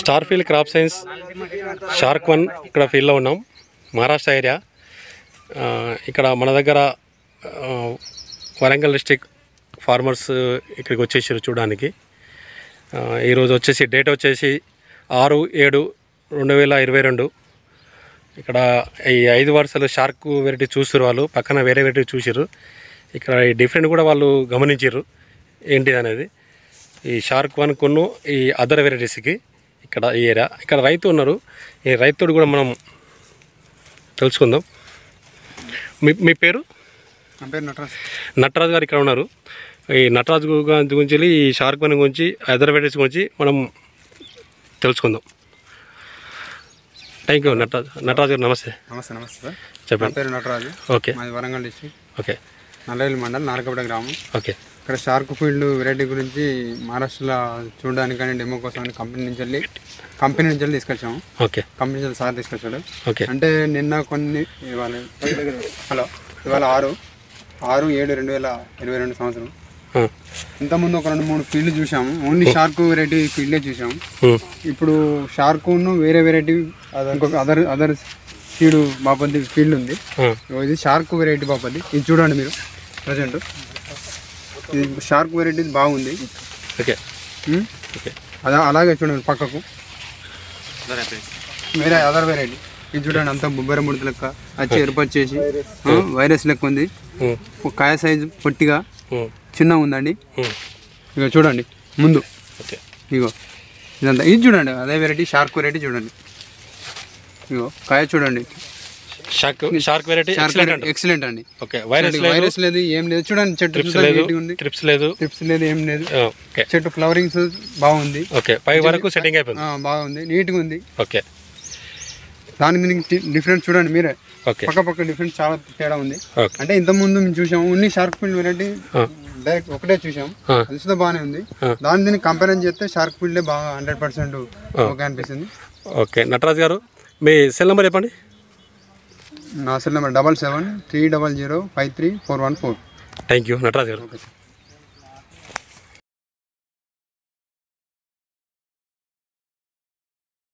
Star field crop science shark one ఇక్కడ ఫీల్డ్లో ఉన్నాం. మహారాష్ట్ర ఏరియా. ఇక్కడ మన దగ్గర వరంగల్ డిస్టిక్ ఫార్మర్స్ ఇక్కడికి వచ్చేసారు చూడడానికి. ఈరోజు వచ్చేసి డేట్ వచ్చేసి ఆరు ఏడు రెండు వేల ఇరవై రెండు. ఇక్కడ ఈ ఐదు వరుసలు షార్క్ వెరైటీ చూసారు వాళ్ళు. పక్కన వేరే వెరైటీ చూసారు ఇక్కడ ఈ డిఫరెంట్ కూడా వాళ్ళు గమనించారు ఏంటిది అనేది. ఈ షార్క్ వన్ కొన్ను ఈ అదర్ వెరైటీస్కి ఇక్కడ ఈ ఏరియా. ఇక్కడ రైతు ఉన్నారు. ఈ రైతుడు కూడా మనం తెలుసుకుందాం. మీ మీ పేరు? నటరాజ్. నటరాజు గారు ఇక్కడ ఉన్నారు. ఈ నటరాజు గారి గురించి వెళ్ళి ఈ షార్క్ వన్ గురించి అదర్ వెరైటీస్ గురించి మనం తెలుసుకుందాం. Thank you Nataraju. నటరాజు గారు నమస్తే. నమస్తే నమస్తే సార్. చెప్పండి. పేరు నటరాజు. ఓకే. మాది వరంగల్ డిస్ట్రిక్ట్. ఓకే. నల్లవేలి మండల్ నారకపేట గ్రామం. ఓకే. ఇక్కడ షార్క్ ఫీల్డ్ వెరైటీ గురించి మహారాష్ట్రలో చూడడానికి కానీ డెమో కోసం అని కంపెనీ నుంచి వెళ్ళి కంపెనీ నుంచి వెళ్ళి తీసుకొచ్చాము. ఓకే. కంపెనీ నుంచి సార్ తీసుకొచ్చాడు. ఓకే. అంటే నిన్న కొన్ని ఇవాళ హలో ఇవాళ ఆరు. ఆరు ఏడు రెండు వేల ఇరవై రెండు సంవత్సరం. ఇంతకుముందు ఒక రెండు మూడు ఫీల్డ్ చూసాము. ఓన్లీ షార్క్ వెరైటీ ఫీల్డే చూసాము. ఇప్పుడు షార్క్ను వేరే వెరైటీ ఇంకొక అదర్ అదర్ సీడు బాపతి ఫీల్డ్ ఉంది. ఇది షార్క్ వెరైటీ బాపతి. ఇది చూడండి మీరు ప్రజెంట్. ఇది షార్క్ వెరైటీ బాగుంది. ఓకే. ఓకే. అదా అలాగే చూడండి పక్కకు. వేరే అదర్ వెరైటీ ఇది చూడండి అంతా బొబ్బర ముడత లెక్క. వచ్చి ఏర్పాటు చేసి వైరస్ లెక్క ఉంది. కాయ సైజు పొట్టిగా ఉమ్, చిన్నగా ఉందండి. ఇక చూడండి. ముందు. ఓకే. ఇగో. ఇదంతా. ఇది చూడండి అదే వెరైటీ షార్క్ వెరైటీ చూడండి. ఇగో కాయ చూడండి. షార్క్ షార్క్ వెరైటీ ఎక్సలెంట్ అండి. ఓకే వైరస్ వైరస్ లేదు. ఏం లేదు. చూడండి చెట్టు ఉంది. ట్రిప్స్ లేదు. ట్రిప్స్ లేదు ఏం లేదు. ఓకే చెట్టు ఫ్లవరింగ్స్ బాగుంది. ఓకే పై వరకు సెట్టింగ్ అయిపోయింది. బాగుంది నీట్గా ఉంది. ఓకే దాని దీనికి డిఫరెంట్ చూడండి మీరే. ఓకే పక్క పక్క డిఫరెంట్ చాలా తేడా ఉంది. అంటే ఇంత ముందు మేము చూసాము only shark field variety direct ఒకటే చూసాం. ఆ, అది కూడా బాగానే ఉంది. ఆ. దాని దీన్ని కంపారిజన్ చేస్తే షార్క్ ఫీల్డే బాగా హండ్రెడ్ పర్సెంట్ ఓకే అనిపిస్తుంది. ఓకే నటరాజ్ గారు మీ సెల్ నెంబర్ చెప్పండి. నా cell number double seven three double zero five three four one four thank you Nataraj garu. Okay sir